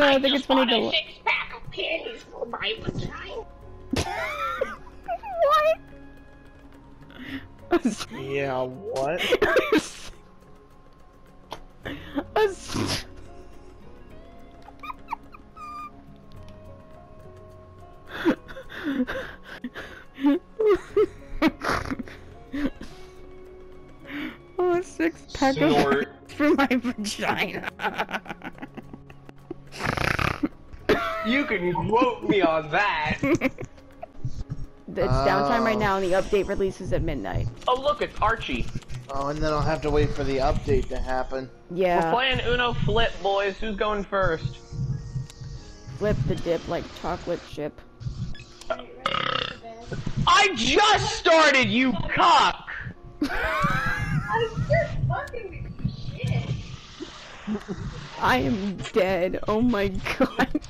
No, I think it's funny to. six pack of candies for my vagina. what? Yeah, what? Oh, a six pack Snort. of for my vagina. You can quote me on that. It's downtime right now, and the update releases at midnight. Oh look, it's Archie. Oh, and then I'll have to wait for the update to happen. Yeah. We're playing Uno Flip, boys. Who's going first? flip the dip like chocolate chip. I just started, you cock! I'm just fucking shit. I am dead. Oh my god.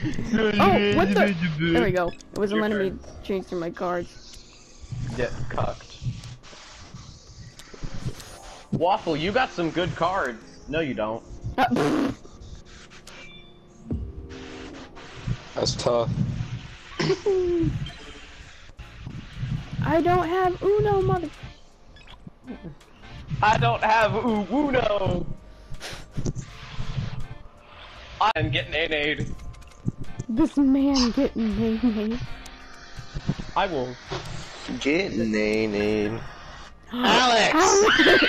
Oh, what the? There we go. It wasn't letting me change through my cards. Get cucked. Waffle, you got some good cards. No, you don't. That's tough. I don't have Uno, mother. I don't have U- Uno. I'm getting A-nade. This man getting named. I will. Getting name. Alex!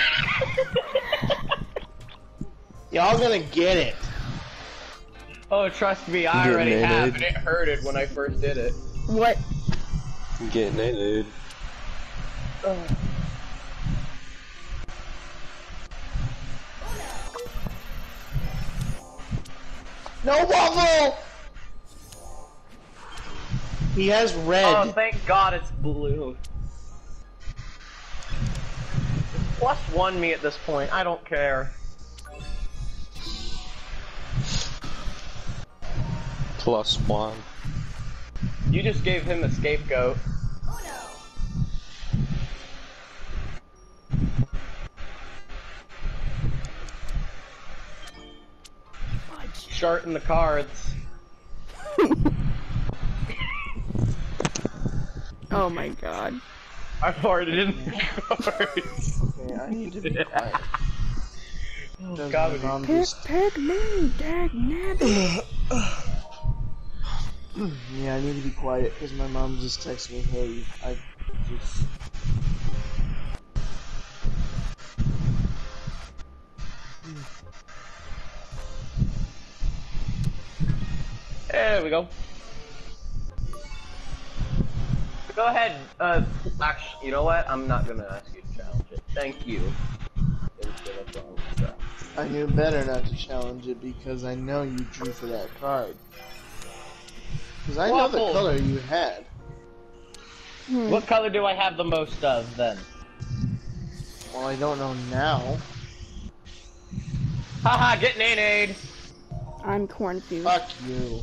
Y'all gonna get it. Oh, trust me, I Getting already have, and it hurted when I first did it. What? Getting it, dude. No waffle! He has red. Oh, thank God it's blue. Plus one me at this point. I don't care. Plus one. You just gave him a scapegoat. Charting the cards. Oh my god. I farted in the cards. Okay, I need to be quiet. Does God, my we- mom Pick, pick me, dag nabbit. Yeah, I need to be quiet because my mom just texted me, hey, I just... There we go. Go ahead. Uh, actually, you know what? I'm not gonna ask you to challenge it. Thank you. Instead of wrong. I knew better not to challenge it because I know you drew for that card. Because I know the color you had. Hmm. What color do I have the most of then? Well, I don't know now. Haha, get nade. I'm confused. Fuck you.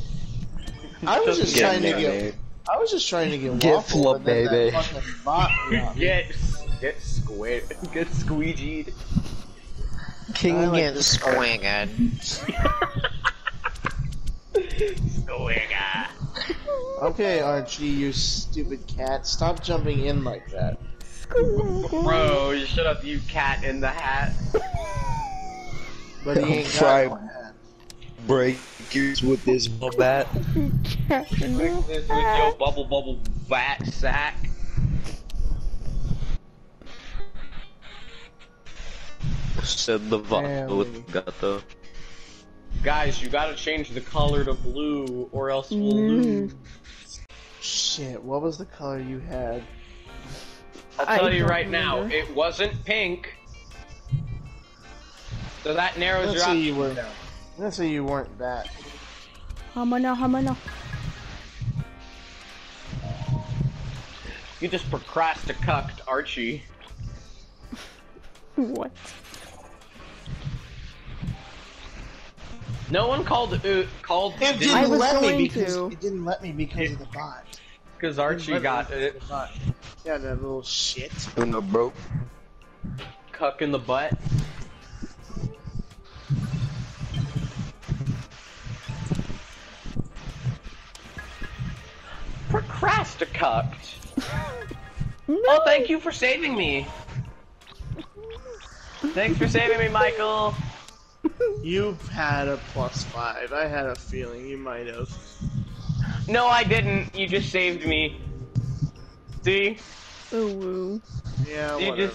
I was just trying to get. I was just trying to get Get waffle, flubbed, but then that baby. bot got me. Get get squid get squeegeed. King like get this card. swinging. Squigga. Okay, Archie, you stupid cat. Stop jumping in like that. Bro, you shut up, you cat in the hat. But he ain't Try- got no hat. Break gears with this bat. Captain With with your bubble bubble bat sack. Said the Family. vodka with gato. Guys, you gotta change the color to blue, or else we'll Mm. lose. Shit, what was the color you had? I'll I tell you don't right now, it wasn't pink. So that narrows Let's your say you options were. down. Let's say you weren't that. Hamana, hamana. You just procrastinacucked Archie. What? No one called uh, called It I didn't let me because to. it didn't let me because of the bot. because Archie got didn't let me it the bot. Yeah, that little shit. Uno broke. cuck in the butt. Procrasticucked. No. Oh, thank you for saving me. Thanks for saving me, Michael. You've had a plus five. I had a feeling you might have. No, I didn't. You just saved me. See? Ooh, woo. Yeah, You whatever.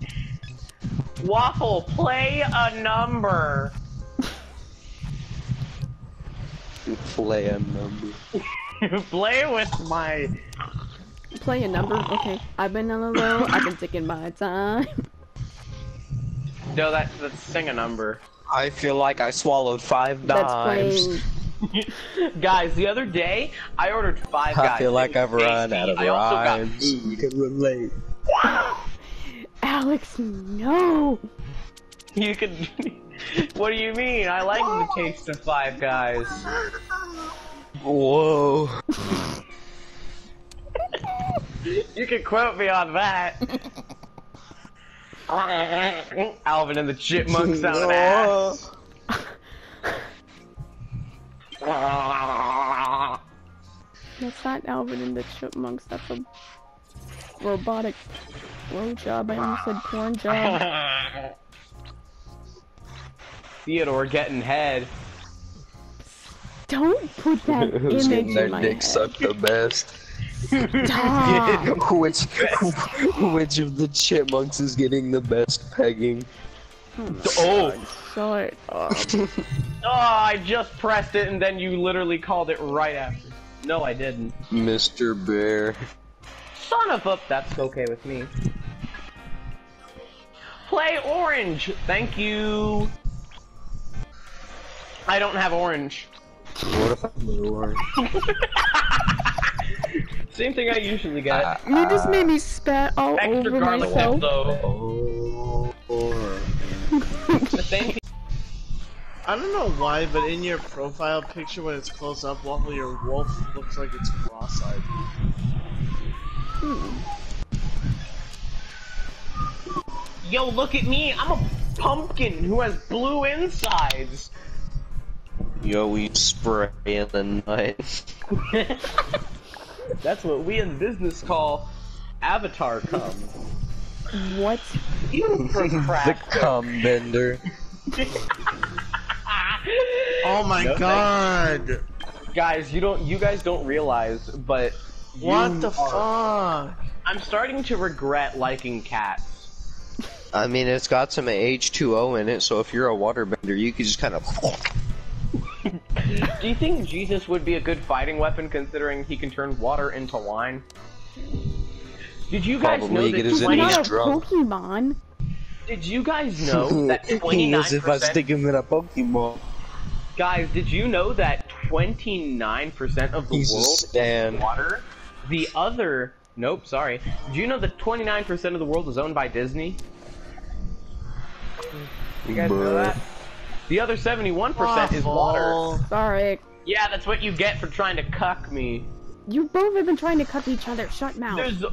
just- Waffle, play a number. Play a number. you play with my. Play a number. Okay. I've been on the low. I've been taking my time. No, that, that's sing a number. I feel like I swallowed five dimes. playing. guys, the other day I ordered five guys. I feel like I've run out of I also got rhymes. You can relate. Alex, no. You could. What do you mean? I like the taste of Five Guys. Whoa. You can quote me on that. Alvin and the Chipmunks sound an ass. That's not Alvin and the Chipmunks. That's a robotic blowjob. I almost said porn job. Theodore getting head. Don't put that Who's image getting their in my dick head. sucked the best? Stop. which which of the chipmunks is getting the best pegging? Oh, oh Shut up. oh! I just pressed it and then you literally called it right after. No, I didn't. Mr. Bear. Son of a. That's okay with me. Play orange. Thank you. I don't have orange. What if I'm the orange? Same thing I usually get. Uh, you just uh, made me spat all Extra over garlic myself. dip though. Oh. The same. I don't know why, but in your profile picture when it's close up, Waffle, your wolf looks like it's cross-eyed. Yo, look at me. I'm a pumpkin who has blue insides. Yo, we spray in the night. That's what we in business call avatar cum. What? You the procrastinate. cum bender. Oh my No, thank- god! Guys, you don't. You guys don't realize, but What the are- fuck? I'm starting to regret liking cats. I mean, it's got some H2O in it, so if you're a waterbender, you could just kind of. Do you think Jesus would be a good fighting weapon, considering he can turn water into wine? Did you guys Probably know get that his He's 20 enemies not a drunk. Pokemon. Did you guys know that He 29 is if I stick him in a Pokeball. Guys, did you know that 29% of the He's a world stan. is water? The other, nope, sorry. Do you know that 29% of the world is owned by Disney? You guys know Bruh. that? The other 71% is water. Sorry. Yeah, that's what you get for trying to cuck me. You both have been trying to cuck each other. Shut mouth. There's,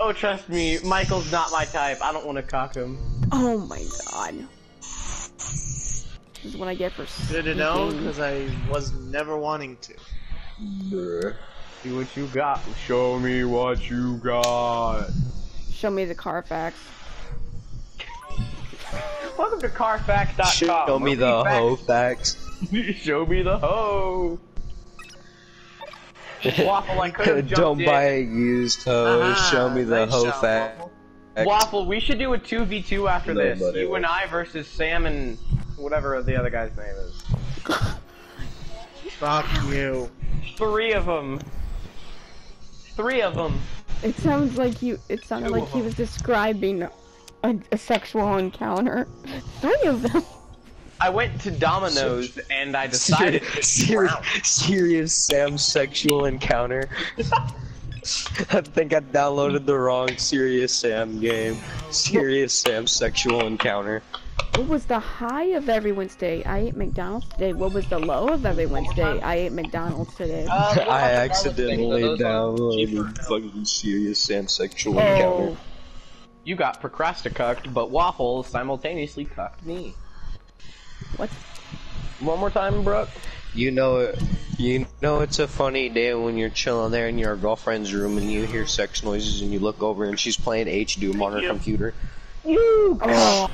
oh, trust me, Michael's not my type. I don't want to cock him. Oh my god. This is what I get for Good to know, speaking. because I was never wanting to. See what you got. Show me what you got. Show me the Carfax. Welcome to Carfax.com. Show me where the we fax- hoe facts. Show me the hoe. Waffle, I could have jumped Don't in. buy a used hoe. Ah, Show me the nice hoe shot, fact. Waffle. Waffle, we should do a 2v2 after No, this. buddy. You and I versus Sam and whatever the other guy's name is. Fuck you. Three of them. Three of them. It sounds like you. It sounded Two like he was describing a, a sexual encounter. Three of them. I went to Domino's and I decided to serious, serious Sam sexual encounter. I think I downloaded the wrong Serious Sam game. Serious Sam sexual encounter. What was the high of every Wednesday? I ate McDonald's today. What was the low of every Wednesday? I ate McDonald's today. Uh, I accidentally things? Are downloaded fucking Serious Sam sexual oh, encounter. You got procrasticucked, but Waffle simultaneously cucked me. what? One more time, Brooke. You know it. You know it's a funny day when you're chilling there in your girlfriend's room and you hear sex noises and you look over and she's playing H Doom on her you. computer. You, Oh,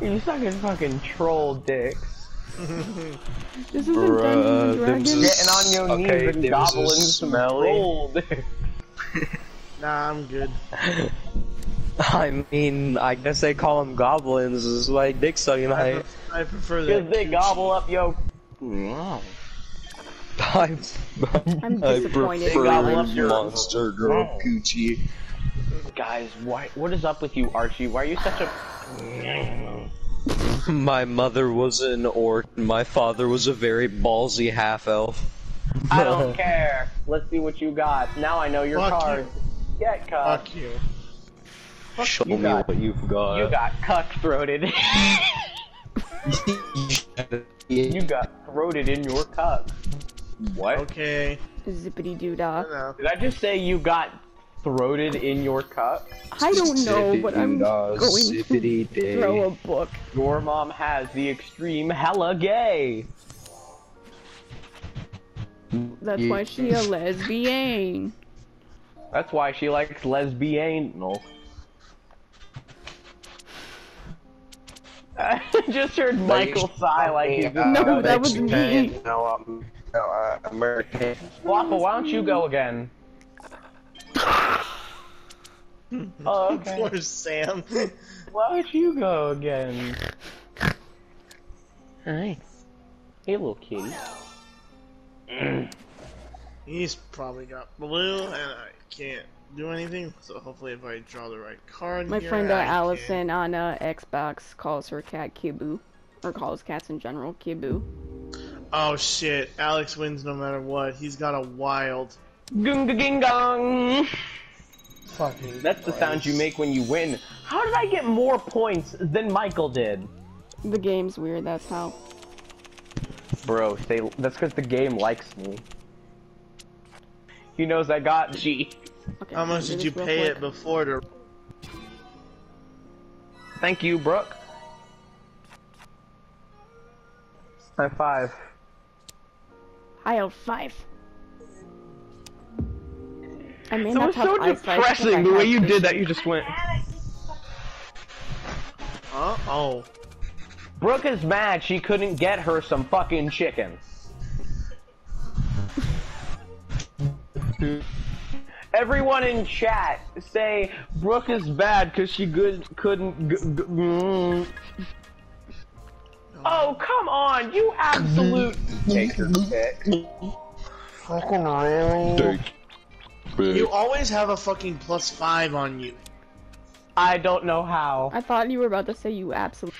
you sucking fucking troll dicks. this isn't Bruh, Dungeons and Dragons. Getting on your Okay, knees and them's gobbling some smelly. troll dick. Nah, I'm good. I mean, I guess they call them goblins. It's like dick sucking. I, I, pref- I prefer Cause that. they gobble up yo. I, I'm I disappointed. prefer Gobble up your- monster girl oh. coochie. Guys, why? What is up with you, Archie? Why are you such a? My mother was an orc. My father was a very ballsy half elf. I don't care. Let's see what you got. Now I know your Fuck card. Get cucked. Fuck you. Show you me got- what you've got. You got cuck throated. you got throated in your cuck. What? Okay. Zippity doo dah. know. Did I just say you got throated in your cup? I don't know, but I'm going to zippity-day. throw a book. Your mom has the extreme hella gay. That's why she a lesbian. That's why she likes lesbianal. I just heard Michael sigh like he's No, that was me. No, I'm no, uh, American. Waffle, why don't you go again? oh, okay. Poor Sam. Why don't you go again? Nice. Hey, little kitty. He's probably got blue, and I can't do anything. So hopefully, if I draw the right card, My here, friend uh, I can- Allison on uh, Xbox calls her cat Kibu. Or calls cats in general Kibu. Oh shit! Alex wins no matter what. He's got a wild. Gung ging gong. Fucking. That's the sound you make when you win. How did I get more points than Michael did? The game's weird, that's how. Bro, say that's because the game likes me. He knows I got G. Okay, How much did you pay quick. it before to? Thank you, Brooke. High five. I have five. I may It not was have so eyesight, but I depressing the way you did that. You just went. Uh oh. Brooke is mad she couldn't get her some fucking chicken. Everyone in chat say Brooke is bad because she good couldn't. G- g- mm. Oh come on, you absolute. Take your pick. Fucking really? You always have a fucking plus five on you. I don't know how. I thought you were about to say you absolutely.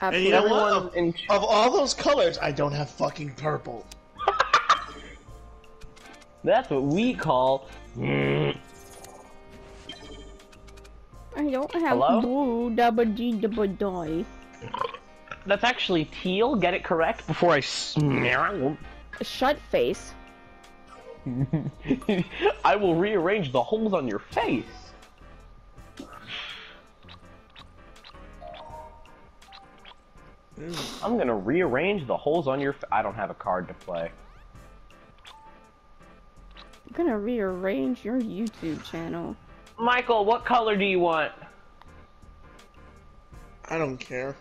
And Absolutely. you know what? Everyone Of, in of all those colors, I don't have fucking purple. That's what we call. I don't have Hello? blue double G double die. That's actually teal. Get it correct before I smear. Shut face. I will rearrange the holes on your face. I'm gonna rearrange the holes on your. F- I don't have a card to play. I'm gonna rearrange your YouTube channel. Michael, what color do you want? I don't care.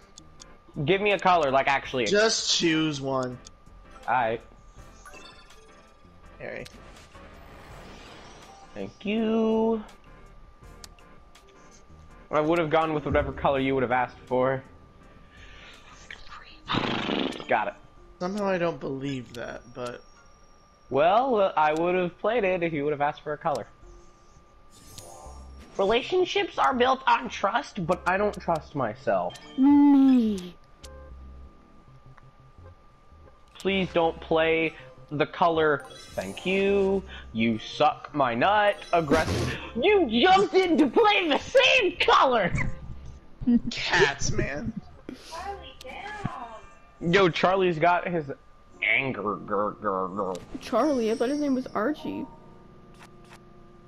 Give me a color, like actually. Just choose one. Alright. Harry. Thank you. I would have gone with whatever color you would have asked for. Got it. Somehow I don't believe that, but Well, uh, I would have played it if you would have asked for a color. Relationships are built on trust, but I don't trust myself. Me. Please don't play the color. Thank you. You suck my nut. Aggressive. You jumped in to play the same color. cats, man. Charlie, down. Yo, Charlie's got his anger. Grr, grr, grr. Charlie, I thought his name was Archie.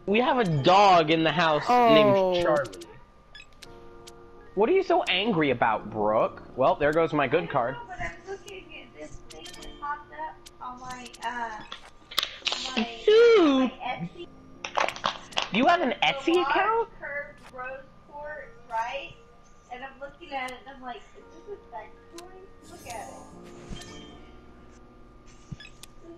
We have a dog in the house Oh. named Charlie. What are you so angry about, Brooke? Well, there goes my good card. No, but I'm looking at this thing that popped up on my uh, my, Dude, my you have an Etsy account? curved rose quartz, right? And I'm looking at it and I'm like, is this a sex toy? Look at it.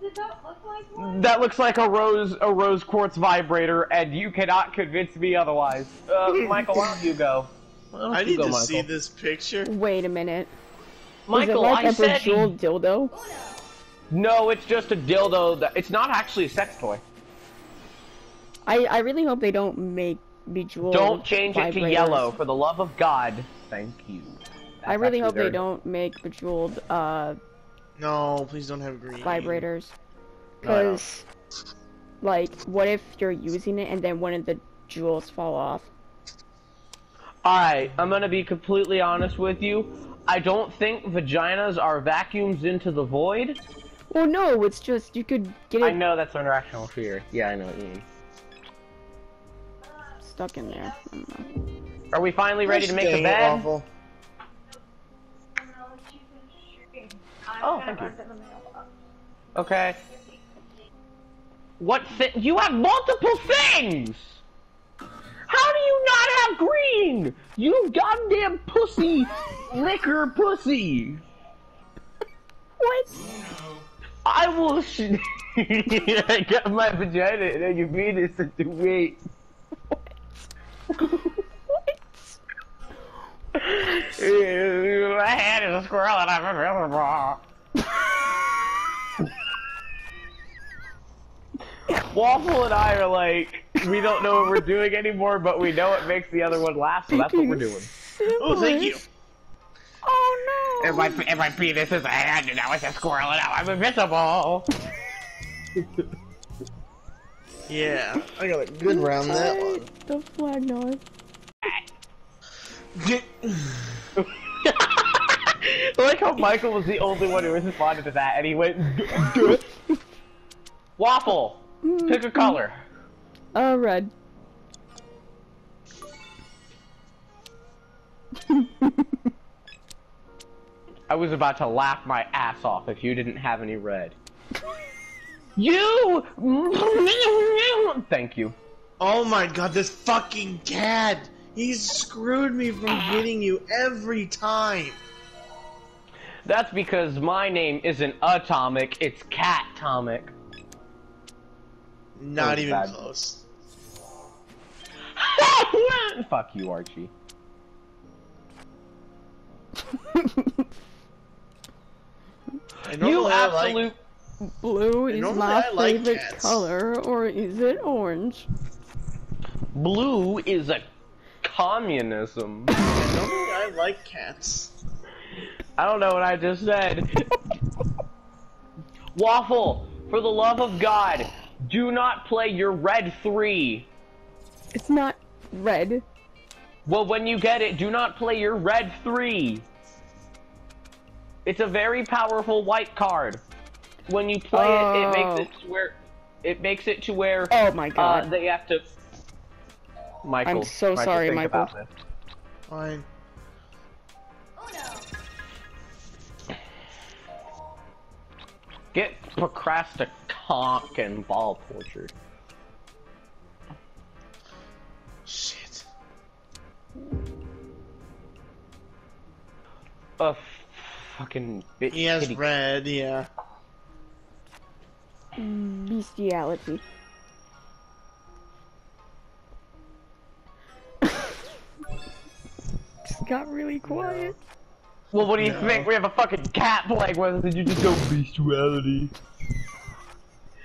Does look like one? That looks like a rose a rose quartz vibrator, and you cannot convince me otherwise. Uh, Michael, why don't you go? Don't I you need go, to Michael? see this picture. Wait a minute. Michael, Is it like I a said bejeweled dildo? no. It's just a dildo. That it's not actually a sex toy. I I really hope they don't make bejeweled. Don't change it to yellow, for the love of God. Thank you. I really That's hope they don't make bejeweled uh No, please don't have green. vibrators. No, Because, like, what if you're using it and then one of the jewels fall off? Alright, I'm gonna be completely honest with you. I don't think vaginas are vacuums into the void. Well, no, it's just you could get it. I know that's an irrational fear. Yeah, I know what you mean. stuck in there. I don't know. Are we finally ready to make Dang a bed? Awful. No, she's in stream. I'm Oh, thank you. mark it in the mailbox. Okay. What thi- You have multiple things! How do you not have green? You goddamn pussy! Liquor pussy! What? I will sh- I got my vagina and then your penis into wait. what? My head is a squirrel and I'm a bra. Waffle and I are like, we don't know what we're doing anymore, but we know it makes the other one laugh, so that's what we're doing. Oh, thank you. Oh no! And my, and my penis is a hand, and now it's a squirrel, and now I'm invisible. Yeah, I got a good round that one. The flag noise. I like how Michael was the only one who responded to that, and he went. Waffle, pick a color. Uh, red. I was about to laugh my ass off if you didn't have any red. You! Thank you. Oh my god, this fucking cat! He's screwed me from getting you every time. That's because my name isn't Atomic, it's Cat-tomic. Not even bad. close. Fuck you, Archie. You normally I like- absolute. Blue is my like favorite cats. color, or is it orange? Blue is a communism. Normally I like cats. I don't know what I just said. Waffle, for the love of God, do not play your red 3. It's not red. Well, when you get it, do not play your red 3. It's a very powerful white card. When you play it, it makes it to where it makes it to where Oh my uh, god. they have to. Michael, I'm so sorry, think Michael. Fine. Get procrasticonk and ball tortured. Shit. A fucking bitch. He has kitty- red, yeah. Bestiality. Just got really quiet. Well, what do you No. think? We have a fucking cat playing with us, and you just go bestiality.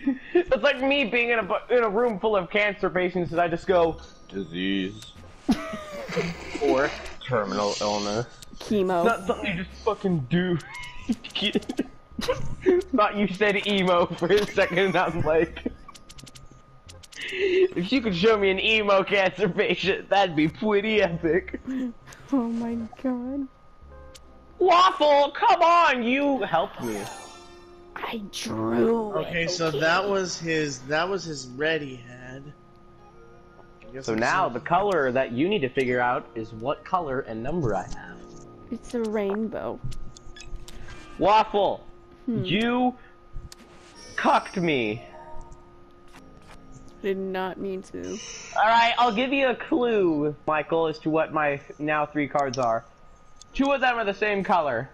it's like me being in a in a room full of cancer patients, and I just go disease or terminal illness. Chemo. Not something you just fucking do. Thought you said emo for a second, and I'm like, if you could show me an emo cancer patient, that'd be pretty epic. Oh my god. Waffle, come on, you help me. I drew. it, Okay, so that was his that was his red he had. So now the color that you need to figure out is what color and number I have. It's a rainbow. Waffle, Hmm. you cucked me. Did not mean to. Alright, I'll give you a clue, Michael, as to what my now three cards are. Two of them are the same color.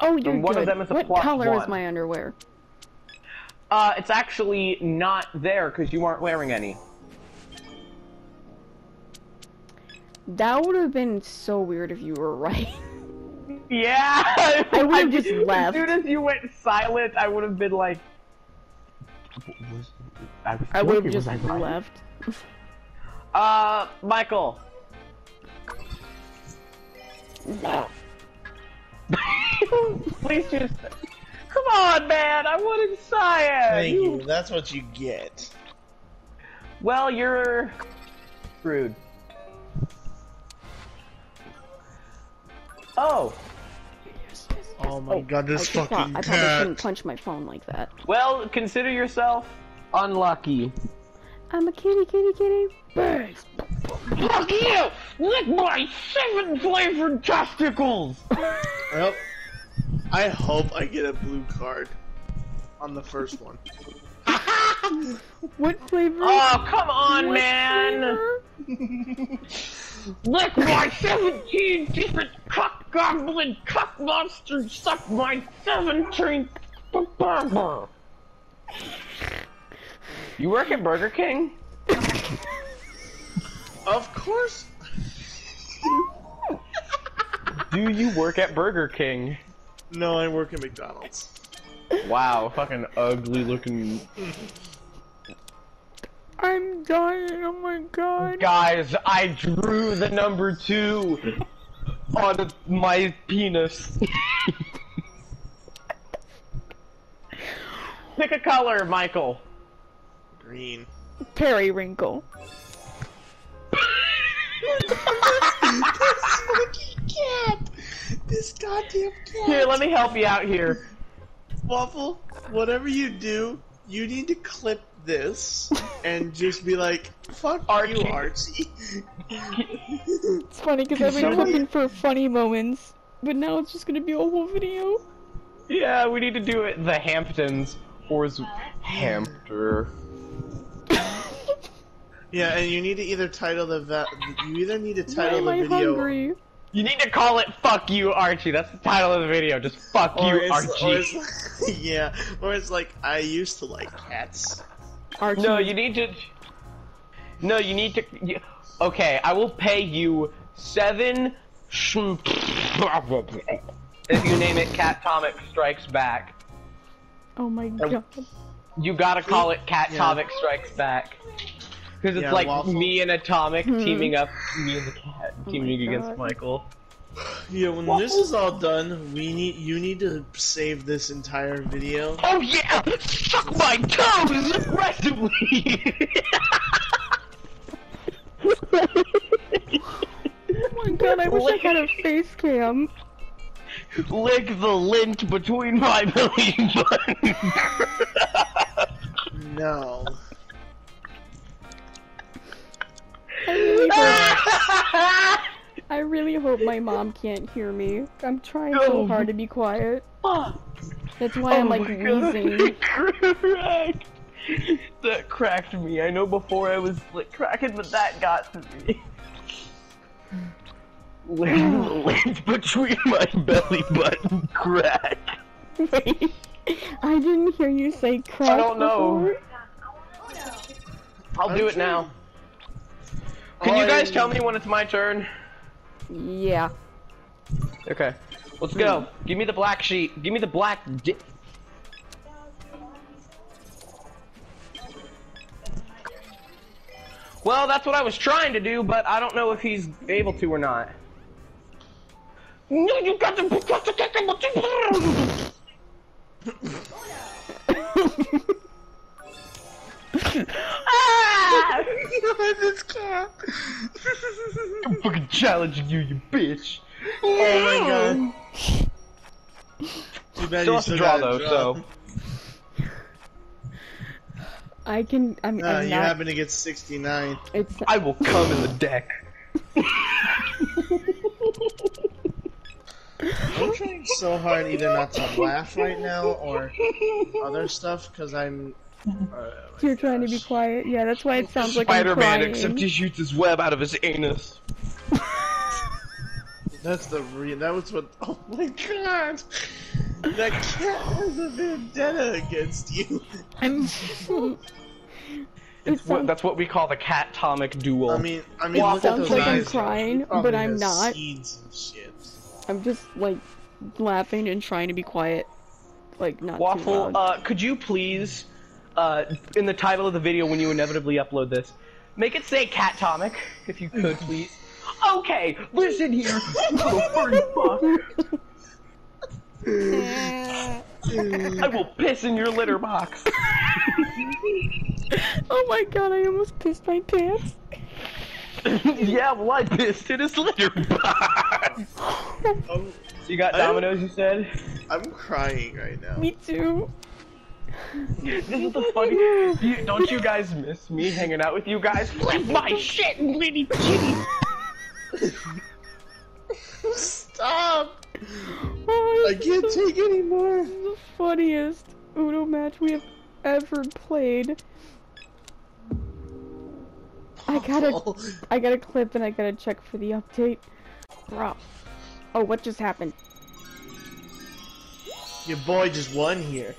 Oh, you're one of them is a what plus color is my underwear? Uh, it's actually not there because you aren't wearing any. That would have been so weird if you were right. Yeah! I would've just left. As soon as you went silent, I would have been like. I, I would have just right? left. Uh, Michael. Please just. Come on, man! I wanted cyan! Thank you. That's what you get. Well, you're screwed. Oh, Oh my oh, god, I, this just thought- fucking I probably shouldn't punch my phone like that. well, consider yourself unlucky. I'm a kitty, kitty, kitty. Birds. Fuck you! Lick my seven flavored testicles! Well, I hope I get a blue card on the first one. What flavor? Oh, come on, What man! flavor? Lick my 17 different cock goblin cock monsters suck my 17th burger! You work at Burger King? Of course. Do you work at Burger King? No, I work at McDonald's. Wow, fucking ugly looking. I'm dying. Oh my god. Guys, I drew the number two on my penis. Pick a color, Michael. Green. Periwinkle. This fucking cat. This goddamn cat. Here, let me help you out here. Waffle, whatever you do, you need to clip this and just be like, fuck Archie. you, Archie. It's funny because I've been Somebody- looking for funny moments, but now it's just gonna be a whole video. Yeah, we need to do it the Hamptons or is Hampter. yeah, and you need to either title the va- you either need to Why title am the I video hungry? You need to call it "Fuck You, Archie." That's the title of the video. Just "Fuck or You, it's, Archie." or it's yeah, or it's like I used to like cats. Archie. No, you need to. No, you need to. You... Okay, I will pay you seven. If you name it Cat Tomic Strikes Back, Oh my god. you gotta call it Cat Yeah. Strikes Back. Because it's Yeah, like Waffle. me and Atomic Hmm. teaming up, me and the cat Oh teaming my against Michael. Yeah, when this is all done, we need you need to save this entire video. Oh yeah! Suck my toes aggressively! Oh my god, I wish I had a face cam. Lick the lint between my belly buttons. No. Really, hope, I really hope my mom can't hear me. I'm trying so oh. hard to be quiet. That's why oh I'm Oh like my wheezing. that cracked. Me. I know before I was like cracking, but that got to me. Lint between my belly button crack. Wait, I didn't hear you say crack I don't know. before. I'll do it now. Can you guys tell me when it's my turn? Yeah. Okay. Let's go. Give me the black sheet. Give me the black di- Well, that's what I was trying to do, but I don't know if he's able to or not. No, you got to you got to get the this cat. I'm fucking challenging you, you bitch. Oh my god. Too bad Still you have still draw though, draw. so. I can. I'm, Nah, I'm you not. happen to get 69. It's. I will come in the deck. I'm trying so hard either not to laugh right now or other stuff because I'm. Uh, You're trying to be quiet. Yeah, that's why it sounds like Spider-Man, I'm crying. except he shoots his web out of his anus. That's the re. That was what. Oh my god! That cat has a vendetta against you. I'm. it It's what, sounds, that's what we call the cat-tomic duel. I mean, I mean, Well, look at sounds those like I'm crying, but I'm not. And shit. I'm just like laughing and trying to be quiet, like not too Waffle, loud. uh, could you please, uh, in the title of the video when you inevitably upload this, make it say Cat-tomic, if you could, please. Okay, listen here, you little furry fuck. I will piss in your litter box. oh my god! I almost pissed my pants. yeah, well, I pissed in his litter box. I'm, You got I don't- Dominoes, you said? I'm crying right now. Me too. This is the funny. You, don't you guys miss me hanging out with you guys? Flip my shit, litty kitty. Stop! Oh, I can't take anymore. This is the funniest Uno match we have ever played. I gotta, I gotta clip and I gotta check for the update. Bro. Oh, what just happened? Your boy just won here.